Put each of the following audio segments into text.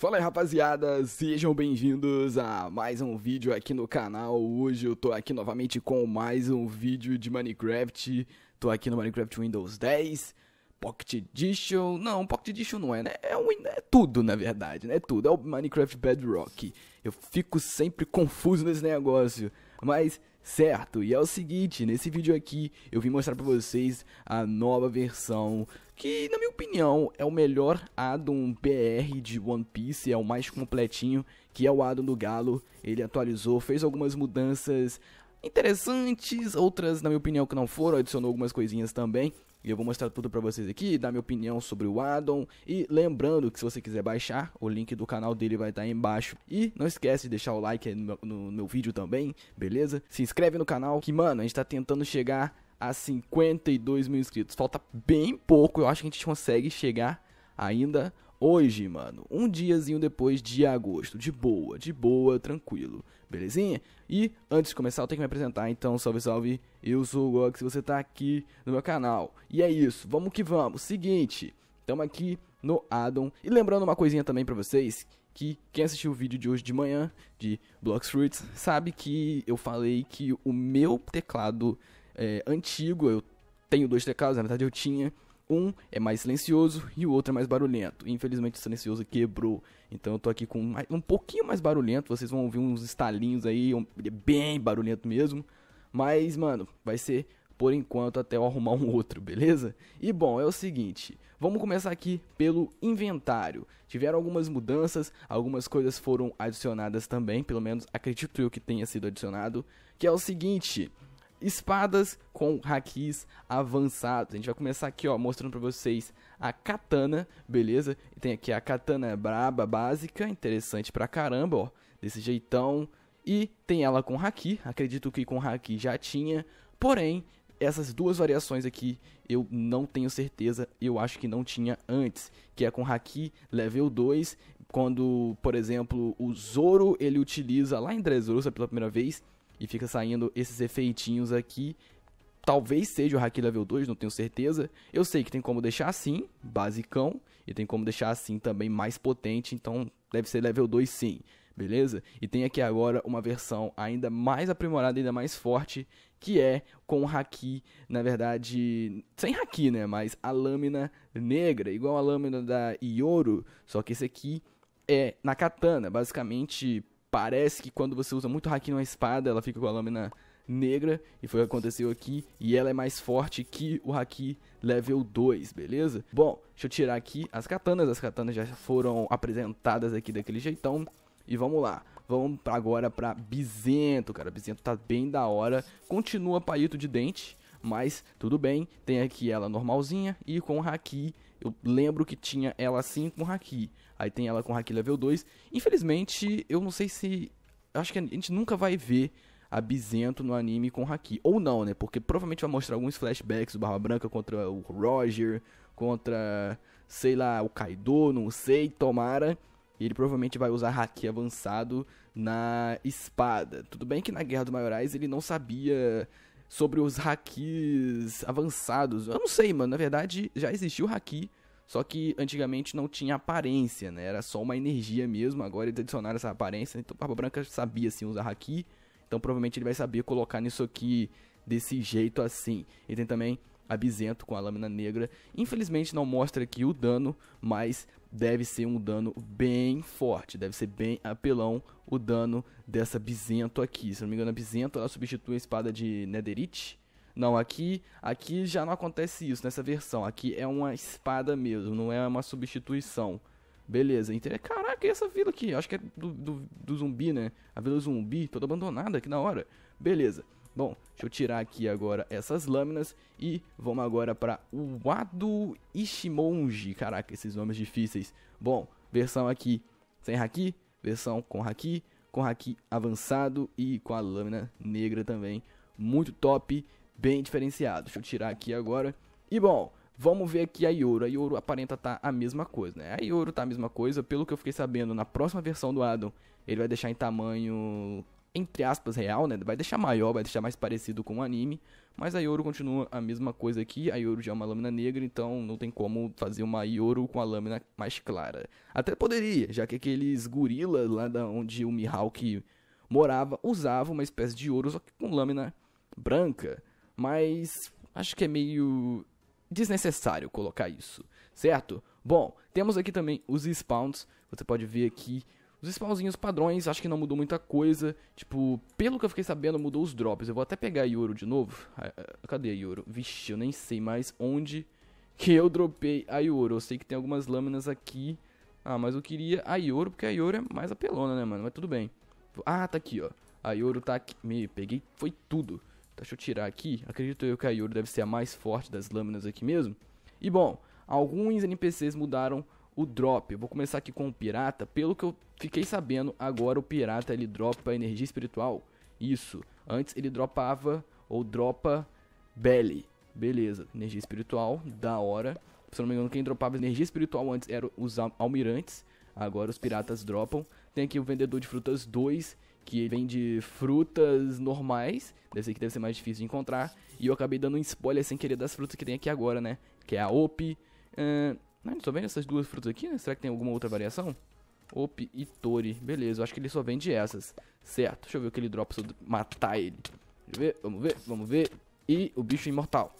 Fala aí rapaziada, sejam bem-vindos a mais um vídeo aqui no canal. Hoje eu tô aqui novamente com mais um vídeo de Minecraft. Tô aqui no Minecraft Windows 10, Pocket Edition. Não, Pocket Edition não é, né? É, um, é tudo, na verdade, né? É tudo. É o Minecraft Bedrock. Eu fico sempre confuso nesse negócio. Mas certo? E é o seguinte, nesse vídeo aqui eu vim mostrar pra vocês a nova versão que, na minha opinião, é o melhor addon PR de One Piece, é o mais completinho, que é o addon do Galo. Ele atualizou, fez algumas mudanças interessantes, outras, na minha opinião, que não foram, adicionou algumas coisinhas também. E eu vou mostrar tudo pra vocês aqui, dar minha opinião sobre o addon. E lembrando que se você quiser baixar, o link do canal dele vai estar aí embaixo. E não esquece de deixar o like no meu, no meu vídeo também, beleza? Se inscreve no canal, que mano, a gente tá tentando chegar a 52 mil inscritos. Falta bem pouco, eu acho que a gente consegue chegar ainda hoje, mano. Um diazinho depois de agosto. De boa, de boa, tranquilo. Belezinha? E antes de começar, eu tenho que me apresentar. Então, salve, salve. Eu sou o Gox e você tá aqui no meu canal. E é isso, vamos que vamos. Seguinte, estamos aqui no Addon. E lembrando uma coisinha também pra vocês. Que quem assistiu o vídeo de hoje de manhã, de Blocks Fruits, sabe que eu falei que o meu teclado é, antigo, eu tenho dois teclados, na verdade eu tinha. Um é mais silencioso e o outro é mais barulhento. Infelizmente o silencioso quebrou. Então eu tô aqui com um pouquinho mais barulhento. Vocês vão ouvir uns estalinhos aí. É bem barulhento mesmo. Mas, mano, vai ser por enquanto até eu arrumar um outro, beleza? E bom, é o seguinte, vamos começar aqui pelo inventário. Tiveram algumas mudanças, algumas coisas foram adicionadas também, pelo menos acredito eu que tenha sido adicionado, que é o seguinte, espadas com hakis avançados. A gente vai começar aqui, ó, mostrando para vocês a katana, beleza? Tem aqui a katana braba básica, interessante pra caramba, ó, desse jeitão. E tem ela com haki, acredito que com haki já tinha, porém, essas duas variações aqui eu não tenho certeza, eu acho que não tinha antes, que é com haki level 2, quando, por exemplo, o Zoro ele utiliza lá em Dressrosa pela primeira vez, e fica saindo esses efeitinhos aqui. Talvez seja o Haki Level 2, não tenho certeza. Eu sei que tem como deixar assim, basicão, e tem como deixar assim também mais potente, então deve ser Level 2 sim, beleza? E tem aqui agora uma versão ainda mais aprimorada, ainda mais forte, que é com Haki, na verdade, sem Haki, né? Mas a lâmina negra, igual a lâmina da Ioro, só que esse aqui é na katana, basicamente parece que quando você usa muito haki numa espada, ela fica com a lâmina negra, e foi o que aconteceu aqui, e ela é mais forte que o haki level 2, beleza? Bom, deixa eu tirar aqui as katanas, as katanas já foram apresentadas aqui daquele jeitão, e vamos lá. Vamos agora pra Bizento, cara, Bizento tá bem da hora, continua palito de dente, mas tudo bem, tem aqui ela normalzinha e com haki, eu lembro que tinha ela assim com haki. Aí tem ela com Haki Level 2. Infelizmente, eu não sei se. Acho que a gente nunca vai ver a Bizento no anime com Haki. Ou não, né? Porque provavelmente vai mostrar alguns flashbacks do Barba Branca contra o Roger, contra, sei lá, o Kaido, não sei, tomara. E ele provavelmente vai usar Haki avançado na espada. Tudo bem que na Guerra dos Maiorais ele não sabia sobre os Hakis avançados. Eu não sei, mano. Na verdade, já existiu Haki só que antigamente não tinha aparência, né? Era só uma energia mesmo. Agora eles adicionaram essa aparência. Então Barba Branca sabia assim usar haki. Então provavelmente ele vai saber colocar nisso aqui desse jeito assim. E tem também a com a lâmina negra. Infelizmente não mostra aqui o dano, mas deve ser um dano bem forte. Deve ser bem apelão o dano dessa Bizento aqui. Se não me engano, a Bizento ela substitui a espada de Netherite não, aqui, aqui já não acontece isso nessa versão. Aqui é uma espada mesmo, não é uma substituição. Beleza, então, caraca, e essa vila aqui? Acho que é do, do, do zumbi, né? A vila zumbi, toda abandonada aqui na hora. Beleza. Bom, deixa eu tirar aqui agora essas lâminas e vamos agora para o Wado Ishimonji. Caraca, esses nomes difíceis. Bom, versão aqui sem haki, versão com haki, com haki avançado e com a lâmina negra também. Muito top bem diferenciado. Deixa eu tirar aqui agora. E bom, vamos ver aqui a Yoro. A Yoro aparenta estar tá a mesma coisa, né? A Yoro tá a mesma coisa, pelo que eu fiquei sabendo, na próxima versão do Adam, ele vai deixar em tamanho entre aspas, real, né? Vai deixar maior, vai deixar mais parecido com o anime. Mas a Yoro continua a mesma coisa aqui. A Yoro já é uma lâmina negra, então não tem como fazer uma Yoro com a lâmina mais clara. Até poderia, já que aqueles gorilas lá da onde o Mihawk morava usavam uma espécie de ouro, só que com lâmina branca. Mas acho que é meio desnecessário colocar isso, certo? Bom, temos aqui também os spawns. Você pode ver aqui os spawnzinhos padrões, acho que não mudou muita coisa. Tipo, pelo que eu fiquei sabendo, mudou os drops. Eu vou até pegar a Yoro de novo. Ah, ah, cadê a Yoro? Vixe, eu nem sei mais onde que eu dropei a Yoro. Eu sei que tem algumas lâminas aqui. Ah, mas eu queria a Yoro, porque a Yoro é mais apelona, né, mano? Mas tudo bem. Ah, tá aqui, ó. A Yoro tá aqui. Me peguei, foi tudo. Deixa eu tirar aqui. Acredito eu que a Yoro deve ser a mais forte das lâminas aqui mesmo. E bom, alguns NPCs mudaram o drop. Eu vou começar aqui com o pirata. Pelo que eu fiquei sabendo, agora o pirata ele dropa energia espiritual. Isso. Antes ele dropava ou dropa belly. Beleza. Energia espiritual, da hora. Se não me engano, quem dropava energia espiritual antes eram os almirantes. Agora os piratas dropam. Tem aqui o vendedor de frutas 2, que vende frutas normais. Deve ser que deve ser mais difícil de encontrar. E eu acabei dando um spoiler sem querer das frutas que tem aqui agora, né? Que é a OP. Uh, não, só vende essas duas frutas aqui, né? Será que tem alguma outra variação? Op e Tori. Beleza, eu acho que ele só vende essas. Certo, deixa eu ver o que ele dropa se eu matar ele. Deixa eu ver, vamos ver, vamos ver. E o bicho imortal.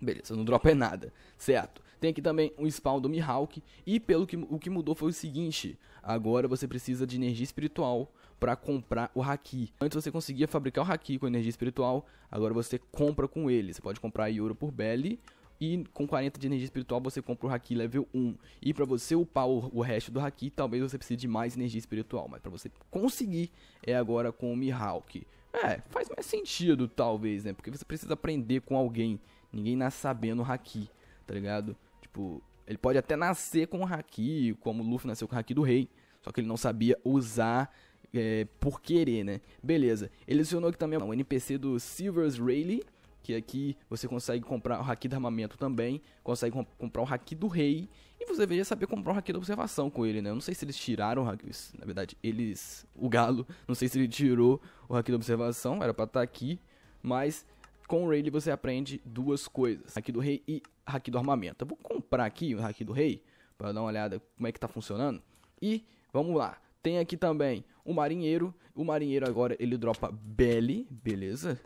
Beleza, não dropa é nada. Certo. Tem aqui também um spawn do Mihawk. E pelo que o que mudou foi o seguinte. Agora você precisa de energia espiritual para comprar o Haki. Antes você conseguia fabricar o Haki com energia espiritual. Agora você compra com ele. Você pode comprar Yoro por Belly e com 40 de energia espiritual você compra o Haki level 1. E para você upar o, o, resto do Haki, talvez você precise de mais energia espiritual. Mas para você conseguir, é agora com o Mihawk. É, faz mais sentido, talvez, né? Porque você precisa aprender com alguém. Ninguém nasce sabendo o Haki, tá ligado? Tipo, ele pode até nascer com o Haki, como o Luffy nasceu com o Haki do Rei. Só que ele não sabia usar é, por querer, né? Beleza. Ele adicionou aqui também um NPC do Silver's Rayleigh que aqui você consegue comprar o haki do armamento também, consegue comp comprar o haki do rei, e você deveria saber comprar o haki da observação com ele, né? Eu não sei se eles tiraram o haki, na verdade, eles, o galo, não sei se ele tirou o haki da observação, era pra estar tá aqui, mas com o Rayleigh você aprende duas coisas, haki do rei e haki do armamento. Eu vou comprar aqui o haki do rei, para dar uma olhada como é que tá funcionando, e vamos lá. Tem aqui também o marinheiro. O marinheiro agora ele dropa Belly, beleza?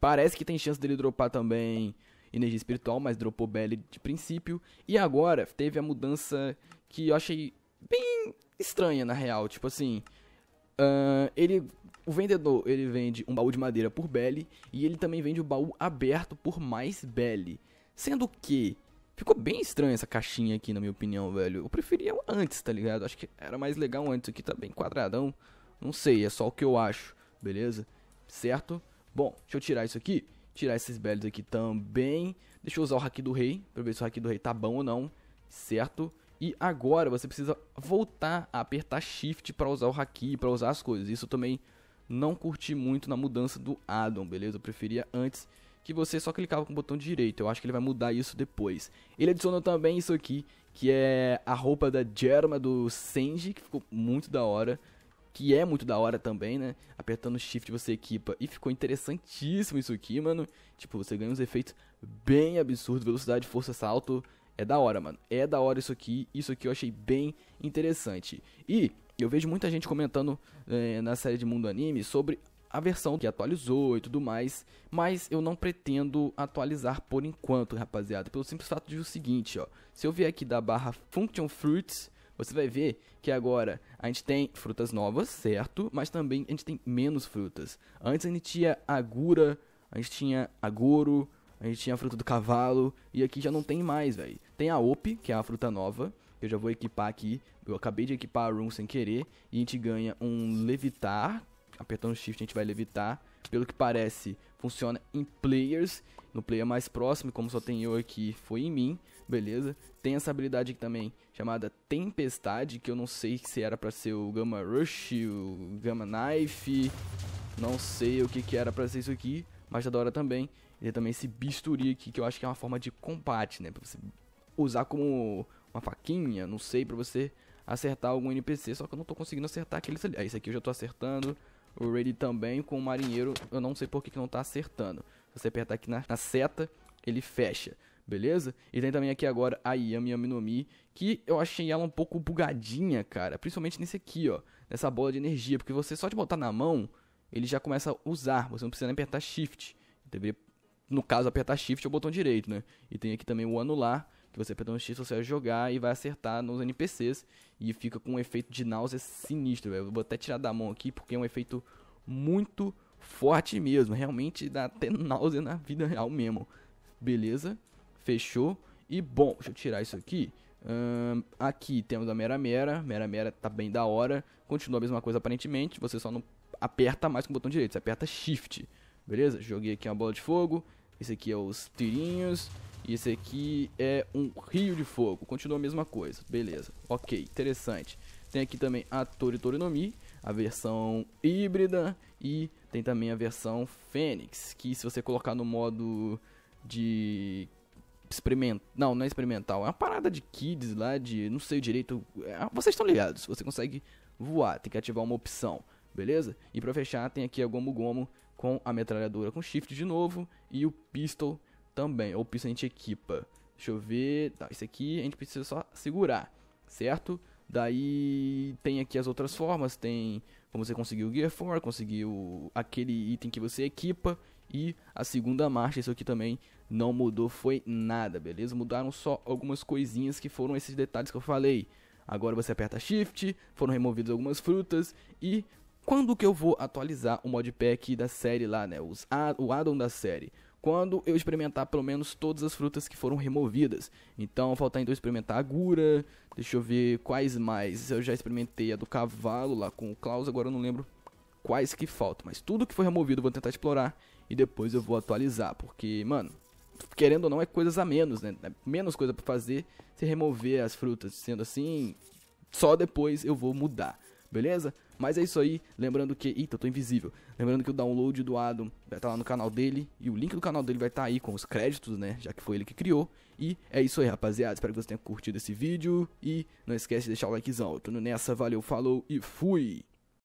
Parece que tem chance dele dropar também energia espiritual, mas dropou Belly de princípio. E agora teve a mudança que eu achei bem estranha na real. Tipo assim, uh, ele, o vendedor ele vende um baú de madeira por Belly e ele também vende o baú aberto por mais Belly. Sendo que ficou bem estranha essa caixinha aqui, na minha opinião, velho. Eu preferia antes, tá ligado? Acho que era mais legal antes. Aqui tá bem quadradão. Não sei, é só o que eu acho, beleza? Certo? Bom, deixa eu tirar isso aqui. Tirar esses belos aqui também. Deixa eu usar o Haki do Rei. Pra ver se o Haki do Rei tá bom ou não. Certo? E agora você precisa voltar a apertar Shift para usar o Haki, para usar as coisas. Isso também não curti muito na mudança do Adam, beleza? Eu preferia antes que você só clicava com o botão direito. Eu acho que ele vai mudar isso depois. Ele adicionou também isso aqui, que é a roupa da Germa do Senji, que ficou muito da hora que é muito da hora também, né? Apertando shift você equipa. E ficou interessantíssimo isso aqui, mano. Tipo, você ganha uns efeitos bem absurdos, velocidade, força, salto. É da hora, mano. É da hora isso aqui. Isso aqui eu achei bem interessante. E eu vejo muita gente comentando é, na série de Mundo Anime sobre a versão que atualizou e tudo mais, mas eu não pretendo atualizar por enquanto, rapaziada, pelo simples fato de o seguinte, ó, se eu vier aqui da barra Function Fruits, você vai ver que agora a gente tem frutas novas, certo? Mas também a gente tem menos frutas. Antes a gente tinha agura, a gente tinha agoro, a gente tinha a fruta do cavalo, e aqui já não tem mais, velho. Tem a op, que é a fruta nova, eu já vou equipar aqui. Eu acabei de equipar a room sem querer, e a gente ganha um levitar, apertando shift a gente vai levitar. Pelo que parece, funciona em players, no player mais próximo, como só tem eu aqui, foi em mim beleza. Tem essa habilidade aqui também, chamada Tempestade, que eu não sei se era pra ser o Gamma Rush, o Gamma Knife, não sei o que que era pra ser isso aqui, mas da hora também. E também esse bisturi aqui, que eu acho que é uma forma de combate, né, pra você usar como uma faquinha, não sei, pra você acertar algum NPC, só que eu não tô conseguindo acertar aqueles ali. Ah, esse aqui eu já tô acertando. O Ready também, com o marinheiro, eu não sei por que, que não tá acertando. Se você apertar aqui na, na seta, ele fecha beleza? E tem também aqui agora a Yami Yami no Mi, que eu achei ela um pouco bugadinha, cara. Principalmente nesse aqui, ó. Nessa bola de energia, porque você só de botar na mão, ele já começa a usar. Você não precisa nem apertar Shift. Deveria, no caso, apertar Shift ou botão direito, né? E tem aqui também o anular, que você apertando Shift, você vai jogar e vai acertar nos NPCs. E fica com um efeito de náusea sinistro, velho. Vou até tirar da mão aqui, porque é um efeito muito forte mesmo. Realmente dá até náusea na vida real mesmo. Beleza? Fechou. E bom, deixa eu tirar isso aqui. Aqui temos a Mera Mera. Mera Mera tá bem da hora. Continua a mesma coisa aparentemente. Você só não aperta mais com o botão direito. Você aperta Shift. Beleza? Joguei aqui uma bola de fogo. Esse aqui é os tirinhos. E esse aqui é um rio de fogo. Continua a mesma coisa. Beleza. Ok, interessante. Tem aqui também a Tori Torinomi, a versão híbrida. E tem também a versão Fênix, que se você colocar no modo de experimental. Não, não é experimental. É uma parada de kids lá, de. Não sei direito. É, vocês estão ligados. Você consegue voar. Tem que ativar uma opção. Beleza? E pra fechar, tem aqui a Gomu Gomu com a metralhadora com shift de novo. E o pistol também. Ou pistol a gente equipa. Deixa eu ver. Tá, esse aqui a gente precisa só segurar. Certo? Daí tem aqui as outras formas. Tem como você conseguir o Gear 4, conseguir o, aquele item que você equipa. E a segunda marcha, isso aqui também não mudou, foi nada, beleza? Mudaram só algumas coisinhas que foram esses detalhes que eu falei. Agora você aperta Shift, foram removidas algumas frutas e quando que eu vou atualizar o modpack da série lá, né? Os, o addon da série. Quando eu experimentar pelo menos todas as frutas que foram removidas. Então, falta então experimentar a Gura. Deixa eu ver quais mais. Eu já experimentei a do cavalo lá com o Klaus, agora eu não lembro quais que faltam. Mas tudo que foi removido eu vou tentar explorar e depois eu vou atualizar. Porque, mano, querendo ou não, é coisas a menos, né? É menos coisa para fazer se remover as frutas. Sendo assim, só depois eu vou mudar, beleza? Mas é isso aí, lembrando que. Eita, eu tô invisível. Lembrando que o download do Adam vai estar tá lá no canal dele. E o link do canal dele vai estar tá aí com os créditos, né? Já que foi ele que criou. E é isso aí, rapaziada. Espero que você tenha curtido esse vídeo. E não esquece de deixar o likezão. Eu tô nessa, valeu, falou e fui!